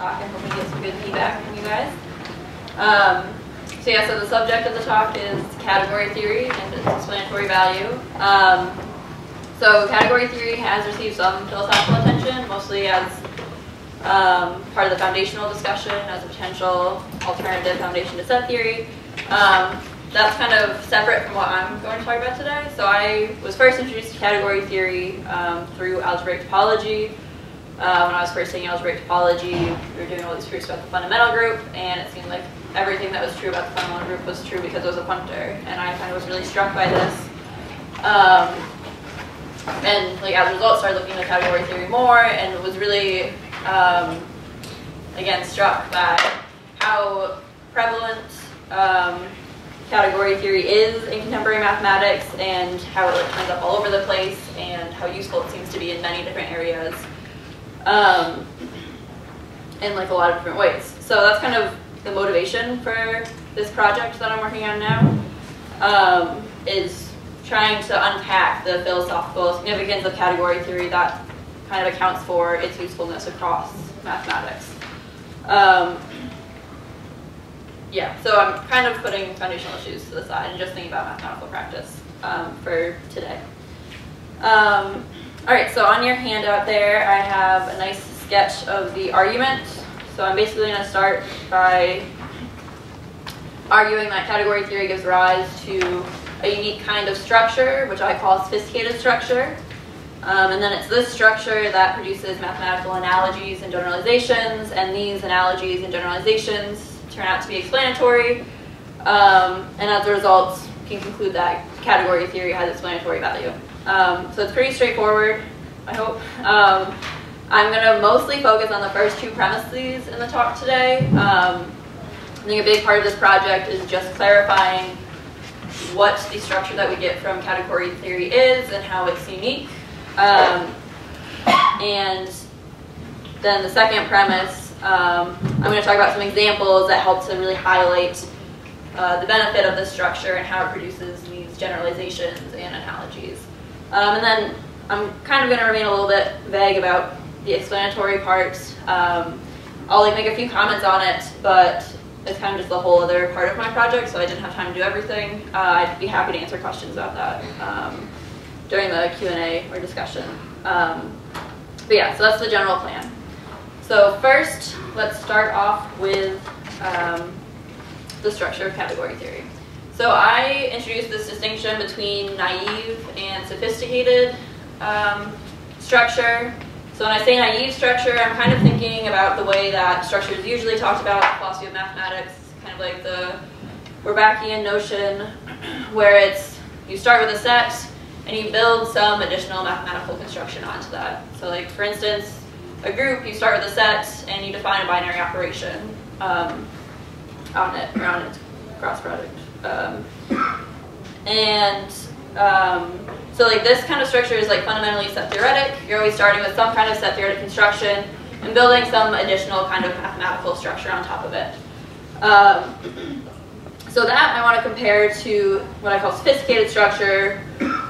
talk and hoping to get some good feedback from you guys. Um, so yeah, so the subject of the talk is category theory and its explanatory value. Um, so category theory has received some philosophical attention, mostly as um, part of the foundational discussion as a potential alternative foundation to set theory. Um, that's kind of separate from what I'm going to talk about today. So I was first introduced to category theory um, through algebraic topology. Uh, when I was first taking algebraic topology, we were doing all these proofs about the fundamental group, and it seemed like everything that was true about the fundamental group was true because it was a functor, and I kind of was really struck by this. Um, and like as a result, started looking at category theory more, and was really, um, again, struck by how prevalent um, category theory is in contemporary mathematics and how it like, comes up all over the place and how useful it seems to be in many different areas um, in like a lot of different ways. So that's kind of the motivation for this project that I'm working on now um, is trying to unpack the philosophical significance of category theory that kind of accounts for its usefulness across mathematics. Um, yeah, so I'm kind of putting foundational issues to the side and just thinking about mathematical practice um, for today. Um, all right, so on your handout there, I have a nice sketch of the argument. So I'm basically going to start by arguing that category theory gives rise to a unique kind of structure, which I call sophisticated structure. Um, and then it's this structure that produces mathematical analogies and generalizations, and these analogies and generalizations turn out to be explanatory, um, and as a result, can conclude that category theory has explanatory value. Um, so it's pretty straightforward, I hope. Um, I'm going to mostly focus on the first two premises in the talk today. Um, I think a big part of this project is just clarifying what the structure that we get from category theory is and how it's unique. Um, and then the second premise um, I'm going to talk about some examples that help to really highlight uh, the benefit of this structure and how it produces these generalizations and analogies. Um, and then I'm kind of going to remain a little bit vague about the explanatory part. Um, I'll like make a few comments on it, but it's kind of just the whole other part of my project, so I didn't have time to do everything. Uh, I'd be happy to answer questions about that um, during the Q&A or discussion. Um, but yeah, so that's the general plan. So first, let's start off with um, the structure of category theory. So I introduced this distinction between naive and sophisticated um, structure. So when I say naive structure, I'm kind of thinking about the way that structure is usually talked about in philosophy of mathematics, kind of like the Bourbakian notion, where it's you start with a set and you build some additional mathematical construction onto that. So like for instance, a group, you start with a set and you define a binary operation um, on it, or on its cross product. Um, and um, so like this kind of structure is like fundamentally set theoretic. You're always starting with some kind of set theoretic construction and building some additional kind of mathematical structure on top of it. Um, so that I want to compare to what I call sophisticated structure,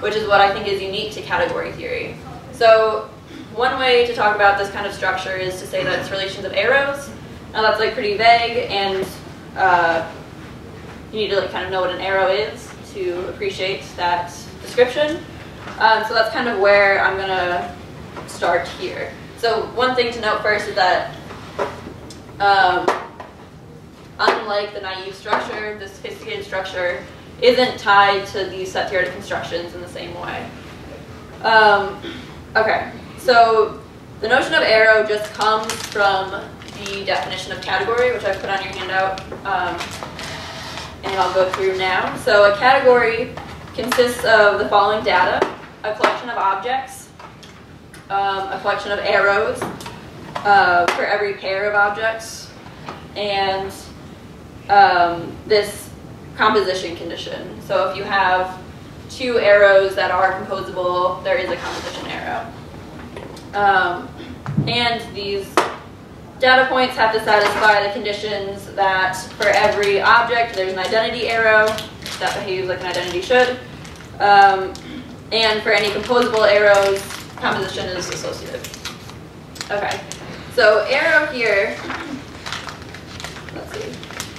which is what I think is unique to category theory. So one way to talk about this kind of structure is to say that it's relations of arrows. Now that's like pretty vague and uh, you need to like kind of know what an arrow is to appreciate that description. Um, so that's kind of where I'm gonna start here. So one thing to note first is that um, unlike the naive structure, the sophisticated structure isn't tied to these set theoretic constructions in the same way. Um, okay, so the notion of arrow just comes from the definition of category, which I've put on your handout, um, and I'll go through now. So a category consists of the following data, a collection of objects, um, a collection of arrows uh, for every pair of objects, and um, this composition condition. So if you have two arrows that are composable, there is a composition arrow. Um, and these data points have to satisfy the conditions that for every object there's an identity arrow that behaves like an identity should. Um, and for any composable arrows, composition is associative. Okay, so arrow here, let's see.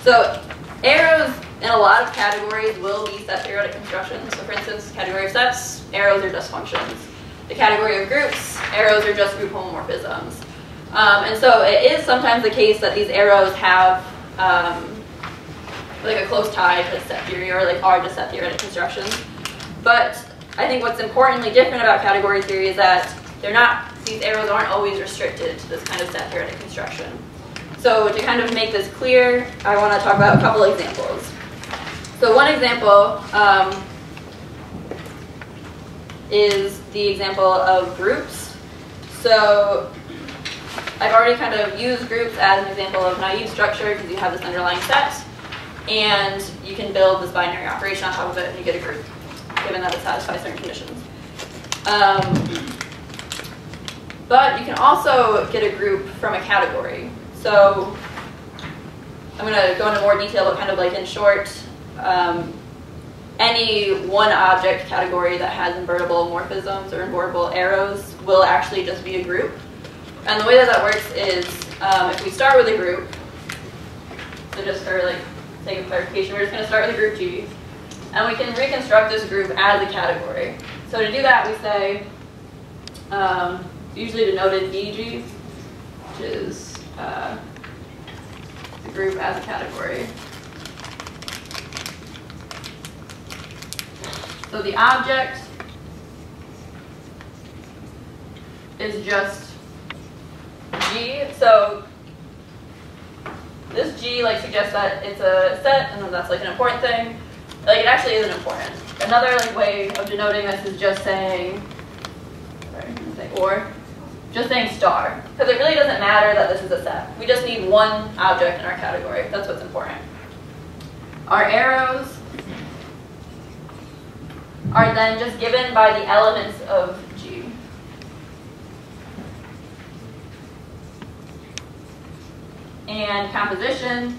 So arrows in a lot of categories will be set theoretic constructions. So for instance, category of sets, arrows are just functions. The category of groups, arrows are just group homomorphisms. Um, and so it is sometimes the case that these arrows have um, like a close tie to set theory or like are just set theoretic constructions. But I think what's importantly different about category theory is that they're not, these arrows aren't always restricted to this kind of set theoretic construction. So to kind of make this clear, I want to talk about a couple examples. So one example um, is the example of groups. So I've already kind of used groups as an example of naive structure because you have this underlying set, and you can build this binary operation on top of it and you get a group, given that it satisfies certain conditions. Um, but you can also get a group from a category. So I'm going to go into more detail, but kind of like in short, um, any one object category that has invertible morphisms or invertible arrows will actually just be a group. And the way that that works is um, if we start with a group, so just for like sake of clarification, we're just going to start with a group G, and we can reconstruct this group as a category. So to do that, we say, um, usually denoted BG, which is uh, the group as a category. So the object is just G. So this G like suggests that it's a set, and then that's like an important thing. Like it actually isn't important. Another like way of denoting this is just saying, sorry, or, just saying star, because it really doesn't matter that this is a set. We just need one object in our category. That's what's important. Our arrows are then just given by the elements of G. And composition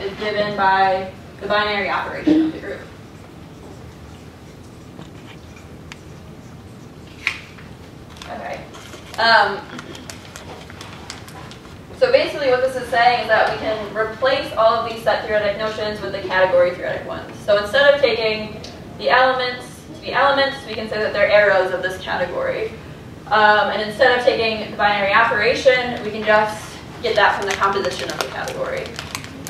is given by the binary operation of the group. Okay. Um, so basically what this is saying is that we can replace all of these set theoretic notions with the category theoretic ones. So instead of taking the elements to be elements, we can say that they're arrows of this category. Um, and instead of taking the binary operation, we can just get that from the composition of the category.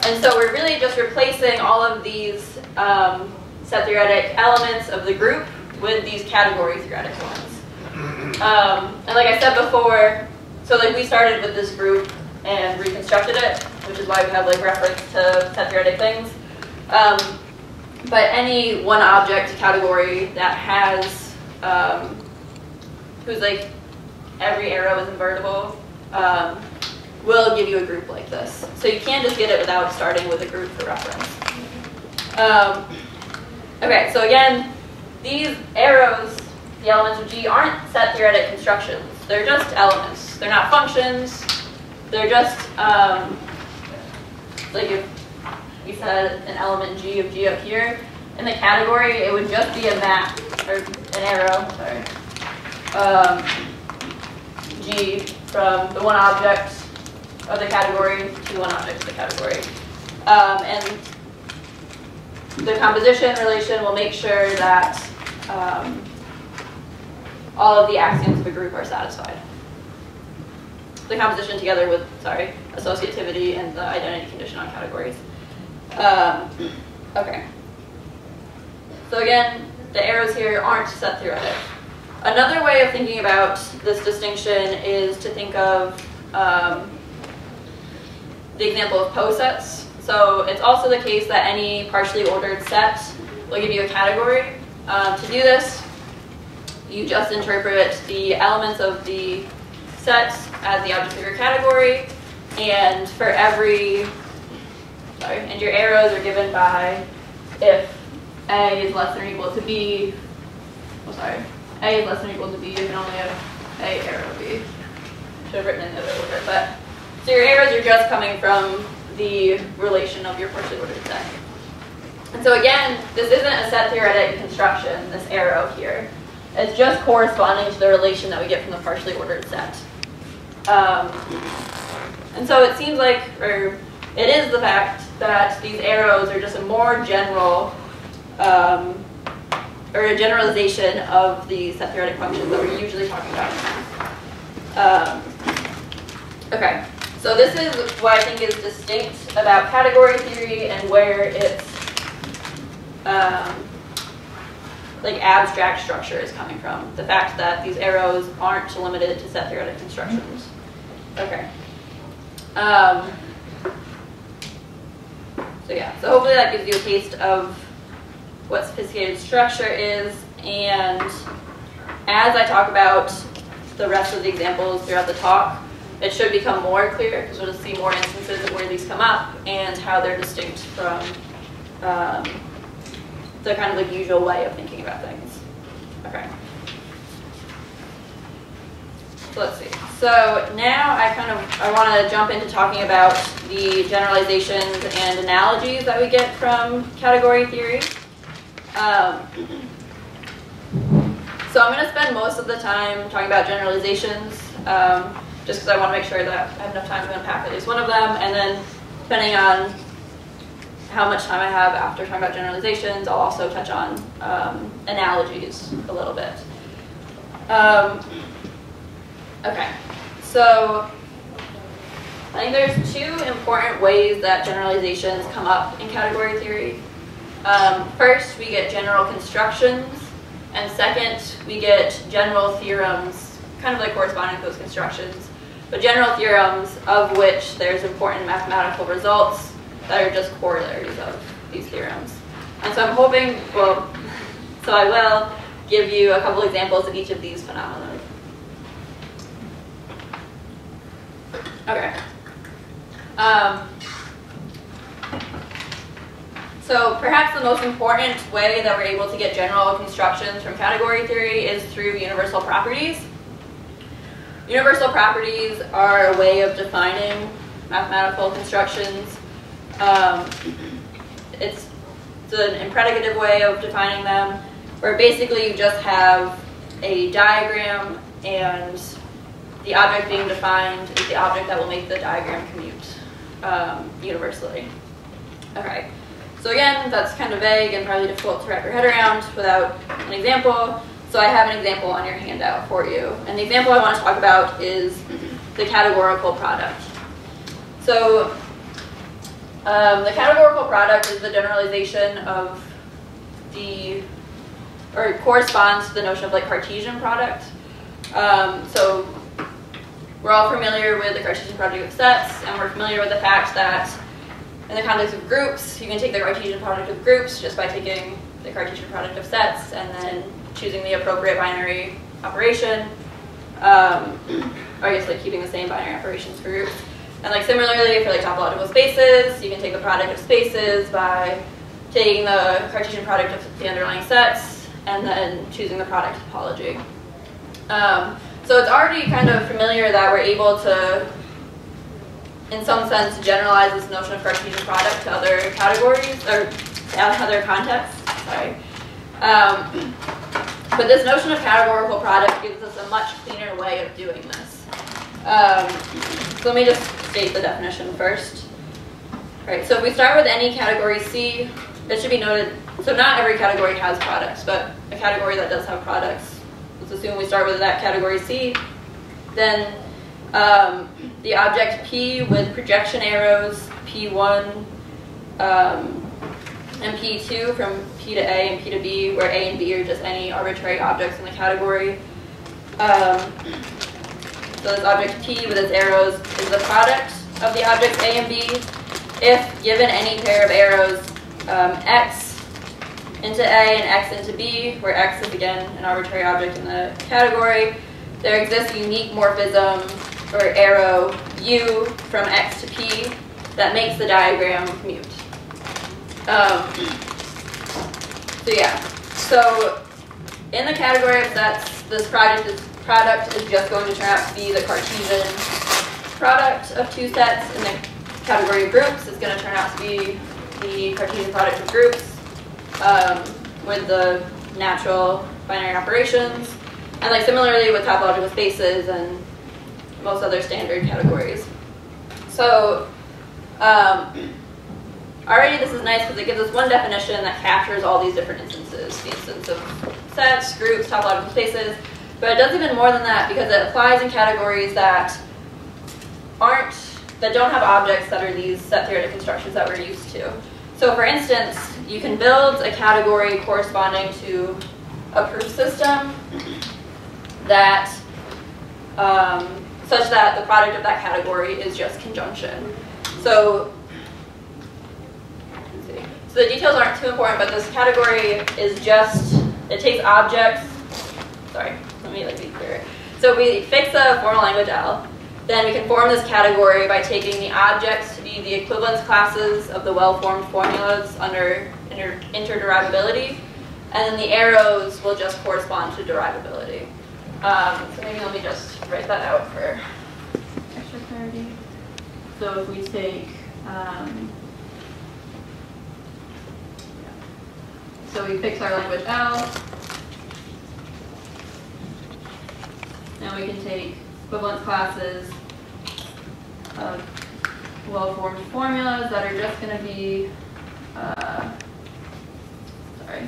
And so we're really just replacing all of these um, set theoretic elements of the group with these category theoretic ones. Um, and like I said before, so like we started with this group and reconstructed it, which is why we have like reference to set theoretic things. Um, but any one object category that has, um, whose like every arrow is invertible, um, will give you a group like this. So you can't just get it without starting with a group for reference. Um, okay, so again, these arrows, the elements of G, aren't set theoretic constructions. They're just elements. They're not functions. They're just, um, like if you said an element G of G up here, in the category, it would just be a map, or an arrow, sorry, um, G from the one object of the category to one object of the category. Um, and the composition relation will make sure that um, all of the axioms of a group are satisfied the composition together with, sorry, associativity and the identity condition on categories. Um, okay. So again, the arrows here aren't set theoretic. Another way of thinking about this distinction is to think of um, the example of posets. So it's also the case that any partially ordered set will give you a category. Um, to do this, you just interpret the elements of the set as the object of your category, and for every, sorry, and your arrows are given by if A is less than or equal to B, oh sorry, A is less than or equal to B, you can only have A arrow B. Should have written in the other order, but, so your arrows are just coming from the relation of your partially ordered set. And so again, this isn't a set theoretic construction, this arrow here. It's just corresponding to the relation that we get from the partially ordered set. Um, and so it seems like, or it is the fact that these arrows are just a more general, um, or a generalization of the set theoretic functions that we're usually talking about um, okay, so this is what I think is distinct about category theory and where it's um, like abstract structure is coming from. The fact that these arrows aren't limited to set theoretic constructions. Okay. Um, so yeah, so hopefully that gives you a taste of what sophisticated structure is. And as I talk about the rest of the examples throughout the talk, it should become more clear because we'll see more instances of where these come up and how they're distinct from um, the kind of like usual way of thinking about things. Okay. So let's see. So now I kind of I want to jump into talking about the generalizations and analogies that we get from category theory. Um, so I'm going to spend most of the time talking about generalizations, um, just because I want to make sure that I have enough time to unpack at least one of them, and then depending on how much time I have after talking about generalizations, I'll also touch on um, analogies a little bit. Um, okay, so I think there's two important ways that generalizations come up in category theory. Um, first, we get general constructions, and second, we get general theorems, kind of like corresponding to those constructions, but general theorems of which there's important mathematical results that are just corollaries of these theorems. And so I'm hoping, well, so I will give you a couple examples of each of these phenomena. Okay. Um, so perhaps the most important way that we're able to get general constructions from category theory is through universal properties. Universal properties are a way of defining mathematical constructions um, it's, it's an impredicative way of defining them, where basically you just have a diagram and the object being defined is the object that will make the diagram commute um, universally. Okay, so again, that's kind of vague and probably difficult to wrap your head around without an example. So I have an example on your handout for you. And the example I want to talk about is the categorical product. So um, the categorical product is the generalization of the, or corresponds to the notion of like Cartesian product. Um, so we're all familiar with the Cartesian product of sets, and we're familiar with the fact that in the context of groups, you can take the Cartesian product of groups just by taking the Cartesian product of sets and then choosing the appropriate binary operation. Um, or I guess like keeping the same binary operations for groups. And like similarly for like topological spaces, you can take the product of spaces by taking the Cartesian product of the underlying sets and then choosing the product topology. Um, so it's already kind of familiar that we're able to, in some sense, generalize this notion of Cartesian product to other categories or other contexts. Sorry. Um, but this notion of categorical product gives us a much cleaner way of doing this. Um, so let me just state the definition first. Right, so if we start with any category C, it should be noted, so not every category has products, but a category that does have products, let's assume we start with that category C, then um, the object P with projection arrows, P1 um, and P2 from P to A and P to B, where A and B are just any arbitrary objects in the category. Um, so this object P with its arrows is the product of the objects A and B if given any pair of arrows um, X into A and X into B, where X is again an arbitrary object in the category, there exists a unique morphism or arrow U from X to P that makes the diagram commute. Um, so yeah, so in the category of sets, this project is product is just going to turn out to be the Cartesian product of two sets. In the category of groups, it's going to turn out to be the Cartesian product of groups. Um, with the natural binary operations, and like similarly with topological spaces and most other standard categories. So um, already this is nice because it gives us one definition that captures all these different instances, the instance of sets, groups, topological spaces, but it does even more than that because it applies in categories that aren't, that don't have objects that are these set theoretic constructions that we're used to. So for instance, you can build a category corresponding to a proof system that, um, such that the product of that category is just conjunction. So, so the details aren't too important, but this category is just, it takes objects, sorry, let me like be clear. So we fix the formal language L, then we can form this category by taking the objects to be the equivalence classes of the well-formed formulas under inter interderivability, and then the arrows will just correspond to derivability. Um, so maybe let me just write that out for extra clarity. So if we take, um, so we fix our language L, and we can take equivalence classes of well-formed formulas that are just going to be, uh, sorry,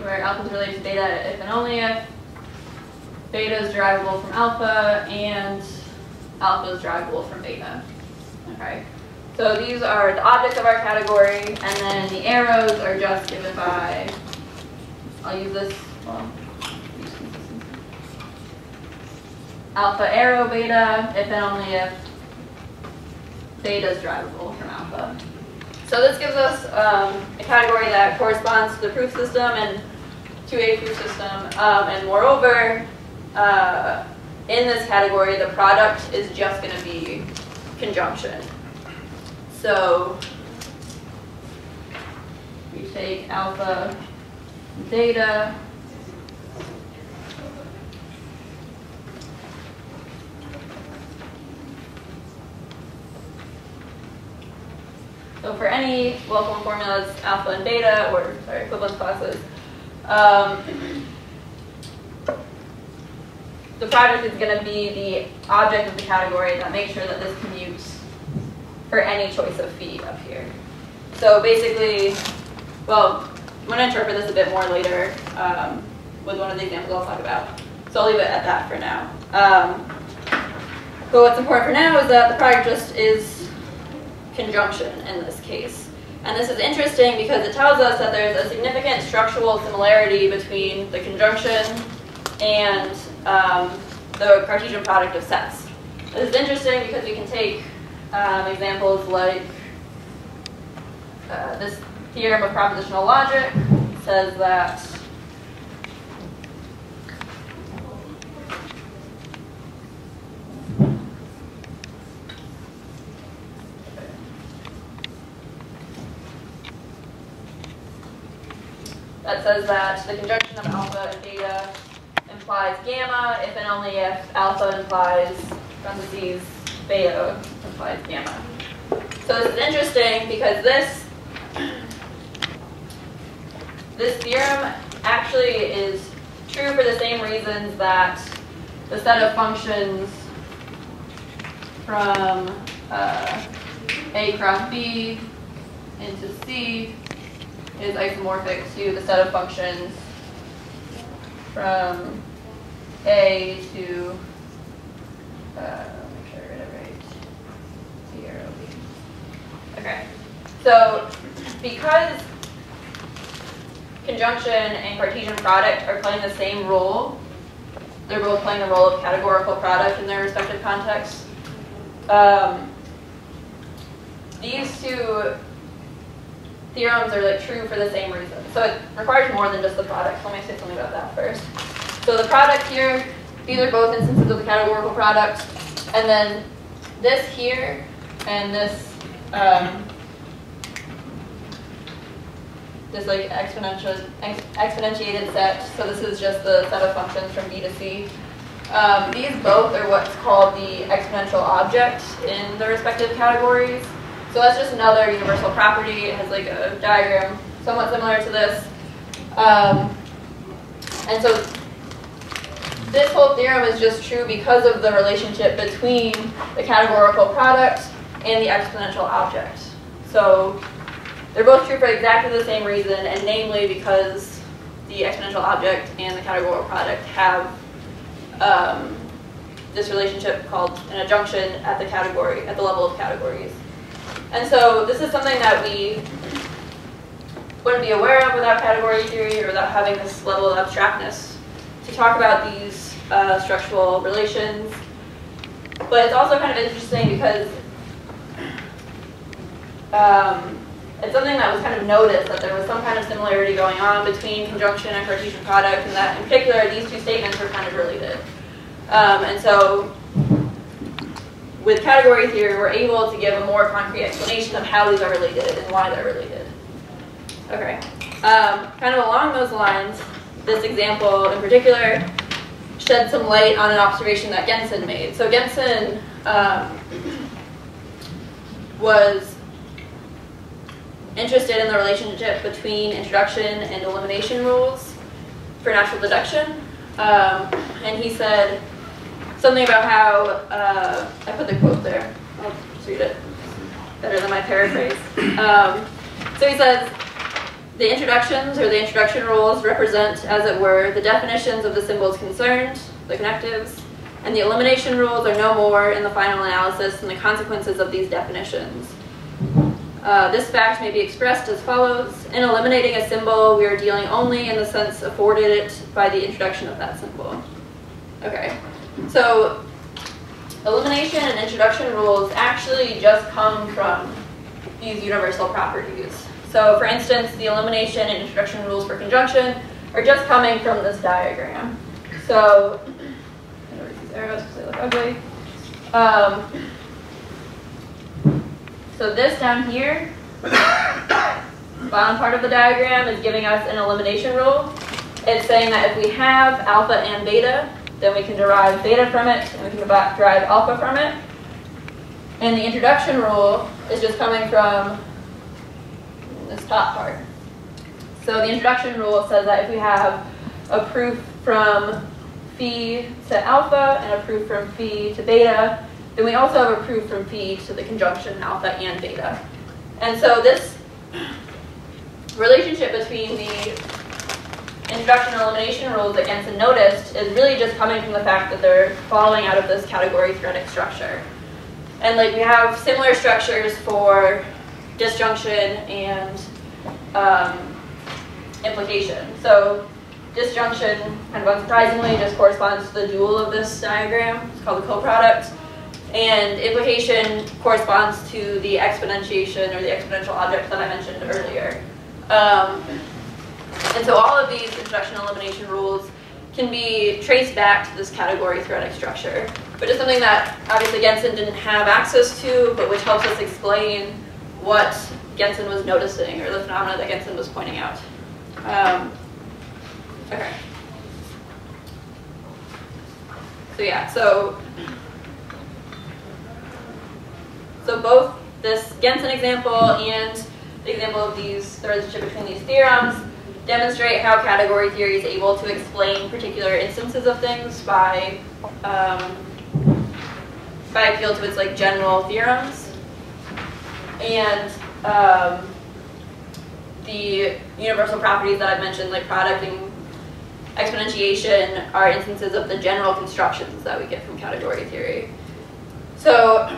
where alpha is related to beta if and only if beta is derivable from alpha and alpha is derivable from beta. Okay. So these are the objects of our category, and then the arrows are just given by, I'll use this, well, alpha arrow beta, if and only if beta is derivable from alpha. So this gives us um, a category that corresponds to the proof system and to a proof system, um, and moreover, uh, in this category, the product is just going to be conjunction. So we take alpha data So for any well-formed formulas, alpha and beta, or sorry, equivalence classes, um, the product is going to be the object of the category that makes sure that this commutes for any choice of feet up here. So basically, well, I'm going to interpret this a bit more later um, with one of the examples I'll talk about. So I'll leave it at that for now. Um, but what's important for now is that the product just is conjunction in this case. And this is interesting because it tells us that there's a significant structural similarity between the conjunction and um, the Cartesian product of sets. This is interesting because we can take um, examples like uh, this theorem of propositional logic says that that says that the conjunction of alpha and beta implies gamma if and only if alpha implies parentheses beta implies gamma. So this is interesting because this this theorem actually is true for the same reasons that the set of functions from uh, A cross B into C is isomorphic to the set of functions from A to uh, Okay. So because conjunction and Cartesian product are playing the same role, they're both playing the role of categorical product in their respective contexts. Um, these two theorems are like true for the same reason. So it requires more than just the product. So let me say something about that first. So the product here, these are both instances of the categorical product. And then this here and this um, this like exponential ex exponentiated set. So this is just the set of functions from B to C. Um, these both are what's called the exponential object in the respective categories. So that's just another universal property. It has like a diagram somewhat similar to this. Um, and so this whole theorem is just true because of the relationship between the categorical product and the exponential object. So they're both true for exactly the same reason, and namely because the exponential object and the categorical product have um, this relationship called an adjunction at the category, at the level of categories. And so this is something that we wouldn't be aware of without category theory or without having this level of abstractness to talk about these uh, structural relations. But it's also kind of interesting because um, it's something that was kind of noticed that there was some kind of similarity going on between conjunction and Cartesian product, and that in particular these two statements were kind of related. Um, and so with category theory, we're able to give a more concrete explanation of how these are related and why they're related. Okay, um, kind of along those lines, this example in particular shed some light on an observation that Gentzen made. So Gentzen um, was interested in the relationship between introduction and elimination rules for natural deduction. Um, and he said something about how, uh, I put the quote there, I'll read it better than my paraphrase. Um, so he says, the introductions or the introduction rules represent, as it were, the definitions of the symbols concerned, the connectives, and the elimination rules are no more in the final analysis than the consequences of these definitions. Uh, this fact may be expressed as follows. In eliminating a symbol, we are dealing only in the sense afforded it by the introduction of that symbol. Okay, so elimination and introduction rules actually just come from these universal properties. So for instance, the elimination and introduction rules for conjunction are just coming from this diagram. So, these arrows because they look ugly. Um, so this down here, bottom part of the diagram is giving us an elimination rule. It's saying that if we have alpha and beta, then we can derive beta from it, and we can derive alpha from it. And the introduction rule is just coming from this top part. So the introduction rule says that if we have a proof from phi to alpha and a proof from phi to beta, then we also have a proof from phi to the conjunction alpha and beta. And so this relationship between the introduction and elimination rules that Gentzen noticed is really just coming from the fact that they're following out of this category theoretic structure. And like we have similar structures for disjunction and um, implication. So disjunction, kind of unsurprisingly, just corresponds to the dual of this diagram. It's called the coproduct. And implication corresponds to the exponentiation or the exponential object that I mentioned earlier. Um, and so all of these introduction and elimination rules can be traced back to this category theoretic structure, which is something that obviously Gentzen didn't have access to, but which helps us explain what Gentzen was noticing or the phenomena that Gensen was pointing out. Um, okay. So yeah, so both this Gentzen example and the example of these, the relationship between these theorems demonstrate how category theory is able to explain particular instances of things by um, by appeal to its like general theorems. And um, the universal properties that I've mentioned, like product and exponentiation, are instances of the general constructions that we get from category theory. So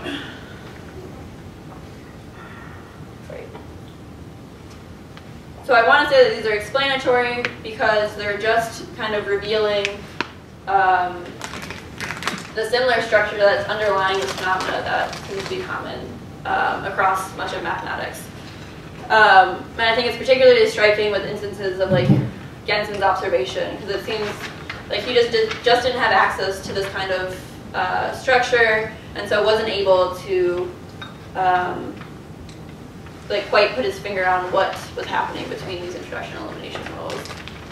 So I want to say that these are explanatory because they're just kind of revealing um, the similar structure that's underlying this phenomena that seems to be common um, across much of mathematics. Um, and I think it's particularly striking with instances of like Gentzen's observation because it seems like he just did, just didn't have access to this kind of uh, structure and so wasn't able to um, like quite put his finger on what was happening between these introduction and elimination rules.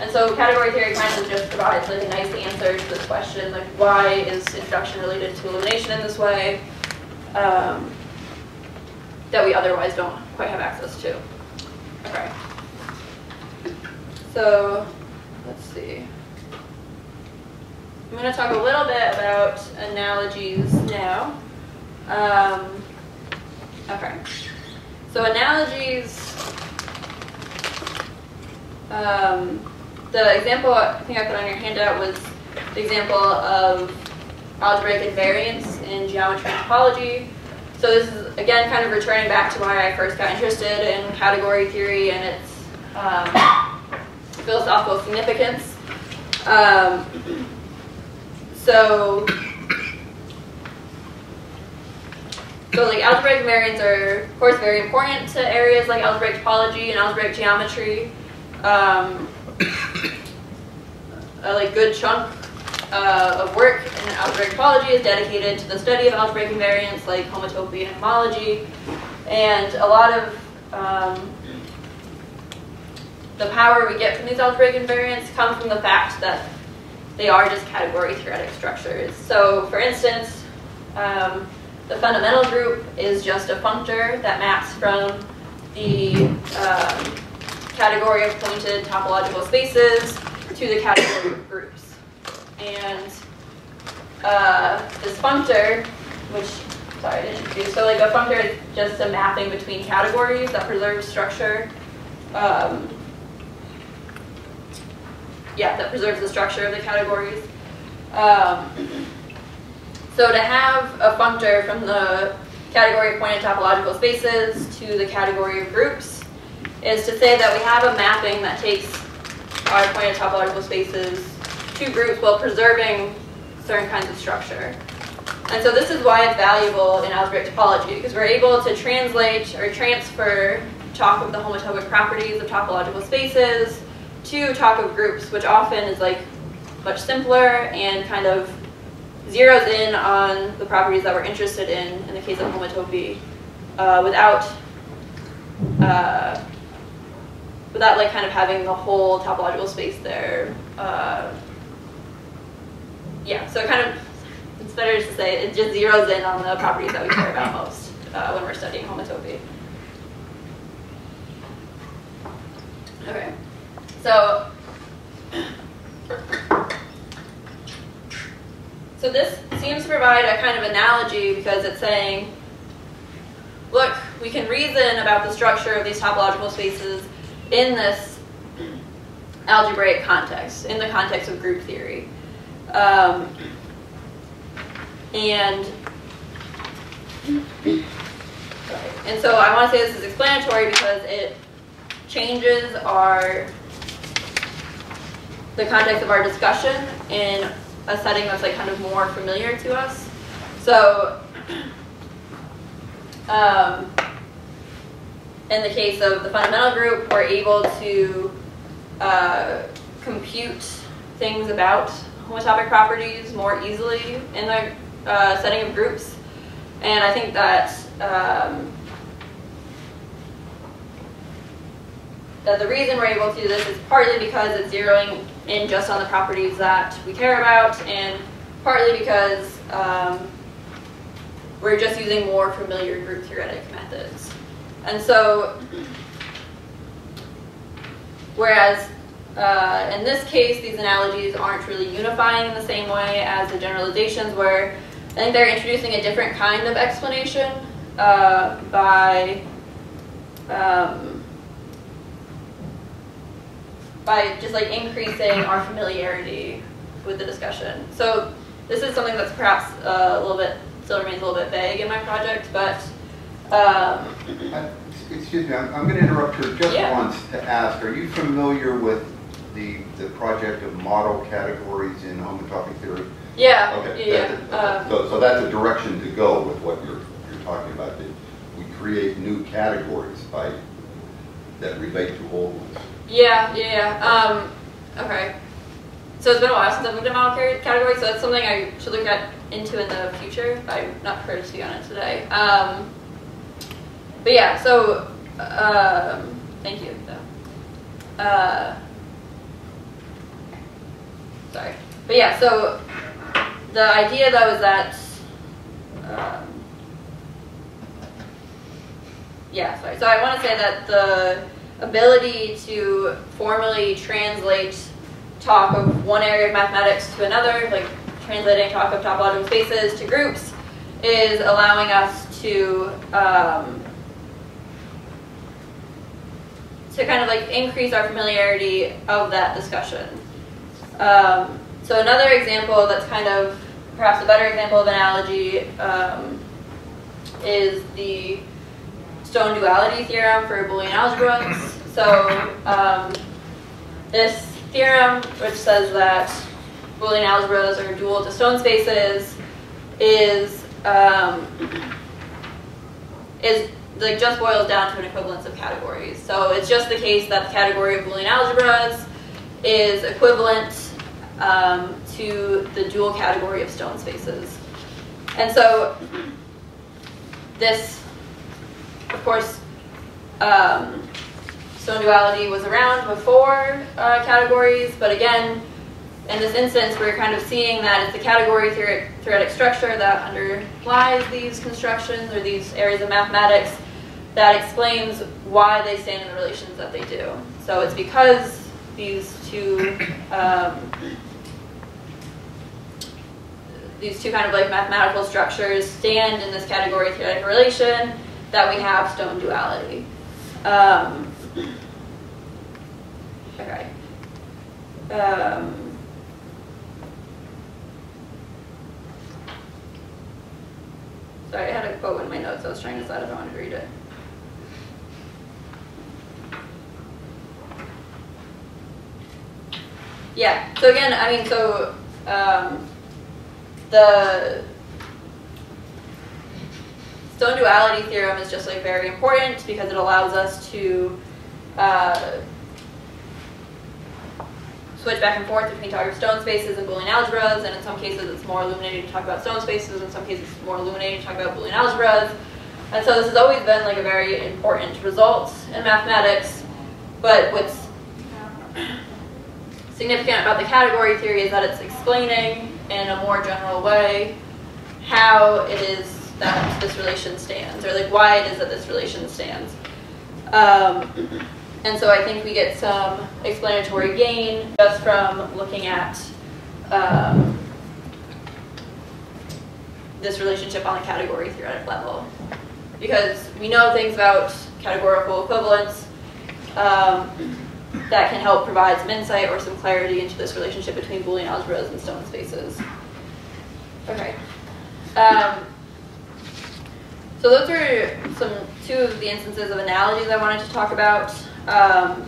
And so category theory kind of just provides like a nice answer to this question, like why is introduction related to elimination in this way um, that we otherwise don't quite have access to. Okay. So let's see. I'm going to talk a little bit about analogies now. Um, okay. So analogies, um, the example I think I put on your handout was the example of algebraic invariants in geometry and topology. So this is, again, kind of returning back to why I first got interested in category theory and its um, philosophical significance. Um, so, so like algebraic invariants are, of course, very important to areas like algebraic topology and algebraic geometry. Um, a like good chunk uh, of work in algebraic topology is dedicated to the study of algebraic invariants like homotopy and homology, and a lot of um, the power we get from these algebraic invariants comes from the fact that they are just category theoretic structures. So, for instance, um, the fundamental group is just a functor that maps from the um, category of pointed topological spaces to the category of groups. And uh, this functor, which, sorry, I didn't introduce, so like a functor is just a mapping between categories that preserves structure. Um, yeah, that preserves the structure of the categories. Um, so to have a functor from the category of pointed topological spaces to the category of groups is to say that we have a mapping that takes our pointed topological spaces to groups while preserving certain kinds of structure. And so this is why it's valuable in algebraic topology, because we're able to translate or transfer talk of the homotopic properties of topological spaces to talk of groups, which often is like much simpler and kind of zeroes in on the properties that we're interested in, in the case of homotopy, uh, without uh, without like kind of having the whole topological space there. Uh, yeah, so it kind of, it's better to say it just zeroes in on the properties that we care about most uh, when we're studying homotopy. Okay, so, so this seems to provide a kind of analogy because it's saying, look, we can reason about the structure of these topological spaces in this algebraic context, in the context of group theory. Um, and and so I want to say this is explanatory because it changes our the context of our discussion in a setting that's like kind of more familiar to us. So um, in the case of the fundamental group, we're able to uh, compute things about homotopic properties more easily in the uh, setting of groups. And I think that um, that the reason we're able to do this is partly because it's zeroing in just on the properties that we care about, and partly because um, we're just using more familiar group theoretic methods. And so, whereas uh, in this case, these analogies aren't really unifying in the same way as the generalizations where I think they're introducing a different kind of explanation uh, by um, by just like increasing our familiarity with the discussion. So this is something that's perhaps uh, a little bit still remains a little bit vague in my project, but um, Excuse me, I'm, I'm going to interrupt her just Yeah. once to ask, are you familiar with the, the project of model categories in homotopy theory? yeah, Okay, yeah, that's yeah. a- Um, So, so that's a direction to go with what you're, you're talking about, that we create new categories by, that relate to old ones. Yeah, yeah, yeah. Um, okay. So it's been a while since I've looked at model category, so that's something I should look at into in the future. I'm not prepared to speak on it today. Um, but yeah, so um, thank you. Though. Uh, sorry. But yeah, so the idea though is that, um, yeah, sorry. So I want to say that the ability to formally translate talk of one area of mathematics to another, like translating talk of topological spaces to groups, is allowing us to um, to kind of like increase our familiarity of that discussion. Um, so another example that's kind of perhaps a better example of analogy um, is the Stone duality theorem for Boolean algebras. So um, this theorem, which says that Boolean algebras are dual to Stone spaces, is um, is like just boils down to an equivalence of categories. So it's just the case that the category of Boolean algebras is equivalent um, to the dual category of Stone spaces. And so this, of course, um, Stone duality was around before uh, categories, but again, in this instance, we're kind of seeing that it's the category theoretic structure that underlies these constructions or these areas of mathematics that explains why they stand in the relations that they do. So it's because these two um, these two kind of like mathematical structures stand in this category theoretic relation that we have Stone duality. Um, okay. Um, sorry, I had a quote in my notes. I was trying to decide if I wanted to read it. Yeah. So again, I mean, so um, the Stone duality theorem is just like very important because it allows us to uh, switch back and forth between talking Stone spaces and Boolean algebras, and in some cases it's more illuminating to talk about Stone spaces, in some cases it's more illuminating to talk about Boolean algebras. And so this has always been like a very important result in mathematics, but what's significant about the category theory is that it's explaining in a more general way how it is that this relation stands, or like why it is that this relation stands. Um, and so I think we get some explanatory gain just from looking at um, this relationship on a category theoretic level. Because we know things about categorical equivalence, um, that can help provide some insight or some clarity into this relationship between Boolean algebras and Stone spaces. Okay. Um, so those are some two of the instances of analogies I wanted to talk about. Um,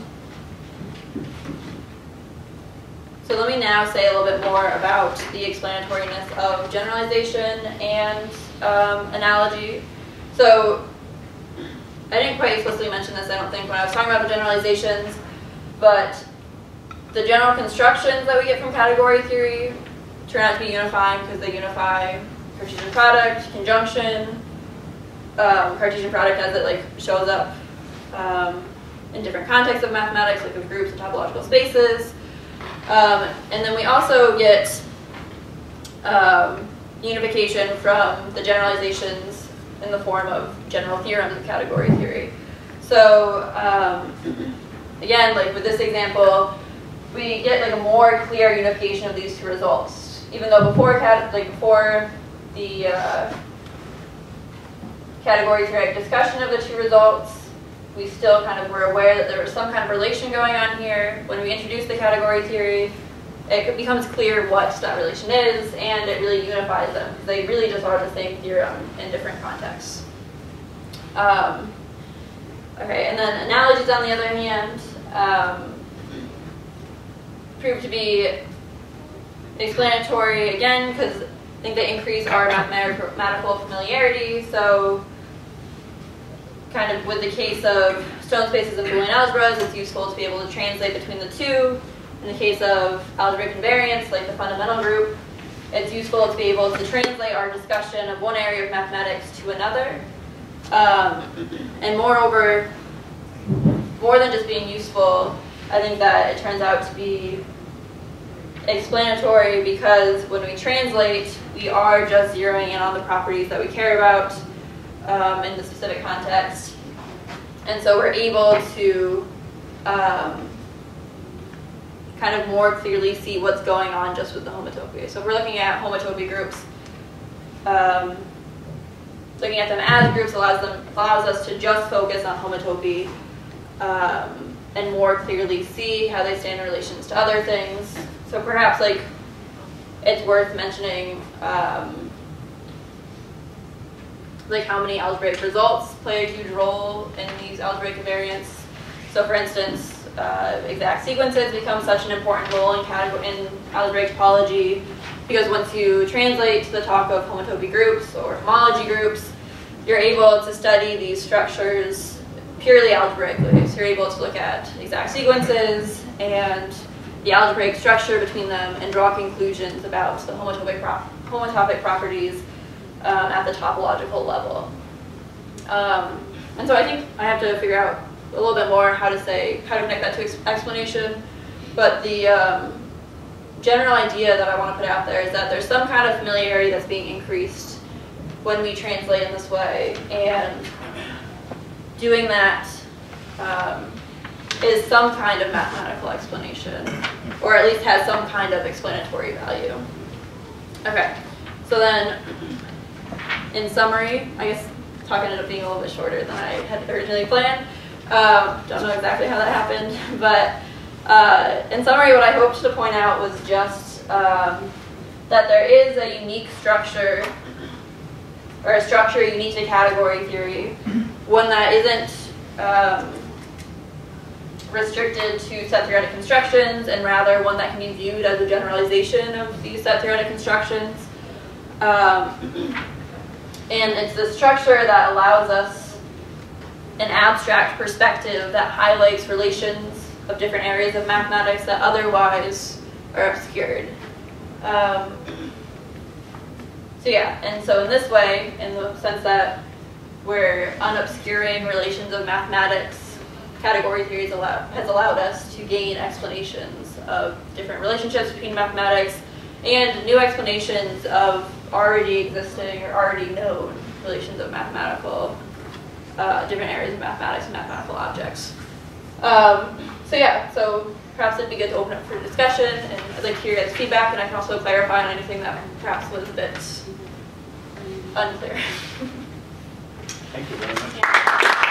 so let me now say a little bit more about the explanatoriness of generalization and um, analogy. So I didn't quite explicitly mention this, I don't think, when I was talking about the generalizations, but the general constructions that we get from category theory turn out to be unifying because they unify Cartesian product, conjunction, um, Cartesian product as it like shows up um, in different contexts of mathematics, like of groups and topological spaces. Um, and then we also get um, unification from the generalizations in the form of general theorems of category theory. So um, again, like with this example, we get like a more clear unification of these two results. Even though before like before the uh, category theoretic discussion of the two results, we still kind of were aware that there was some kind of relation going on here. When we introduce the category theory, it becomes clear what that relation is, and it really unifies them. They really just are the same theorem in different contexts. Um, okay, and then analogies on the other hand, um, prove to be explanatory again because I think they increase our mathematical familiarity. So kind of with the case of Stone spaces and Boolean algebras, it's useful to be able to translate between the two. In the case of algebraic invariants, like the fundamental group, it's useful to be able to translate our discussion of one area of mathematics to another. Um, and moreover, more than just being useful, I think that it turns out to be explanatory because when we translate, we are just zeroing in on the properties that we care about um, in the specific context. And so we're able to um, kind of more clearly see what's going on just with the homotopy. So if we're looking at homotopy groups, um, looking at them as groups allows them allows us to just focus on homotopy um, and more clearly see how they stand in relations to other things. So perhaps like it's worth mentioning um, like how many algebraic results play a huge role in these algebraic invariants. So for instance, uh, exact sequences become such an important role in, in algebraic topology because once you translate to the talk of homotopy groups or homology groups, you're able to study these structures purely algebraically. So you're able to look at exact sequences and the algebraic structure between them and draw conclusions about the homotopic, prop homotopic properties um, at the topological level. Um, and so I think I have to figure out a little bit more how to say, how to connect that to ex explanation. But the um, general idea that I want to put out there is that there's some kind of familiarity that's being increased when we translate in this way. And doing that um, is some kind of mathematical explanation, or at least has some kind of explanatory value. Okay, so then in summary, I guess talk ended up being a little bit shorter than I had originally planned. Um, don't know exactly how that happened, but uh, in summary, what I hoped to point out was just um, that there is a unique structure, or a structure unique to category theory, one that isn't um, restricted to set theoretic constructions, and rather one that can be viewed as a generalization of these set theoretic constructions. Um, and it's the structure that allows us an abstract perspective that highlights relations of different areas of mathematics that otherwise are obscured. Um, so yeah, and so in this way, in the sense that we're unobscuring relations of mathematics, category theory allow, has allowed us to gain explanations of different relationships between mathematics and new explanations of already existing or already known relations of mathematical, uh, different areas of mathematics and mathematical objects. Um, so yeah, so perhaps it'd be good to open up for discussion, and I'd like to hear your guys' feedback, and I can also clarify on anything that perhaps was a bit unclear. Thank you very much. Yeah.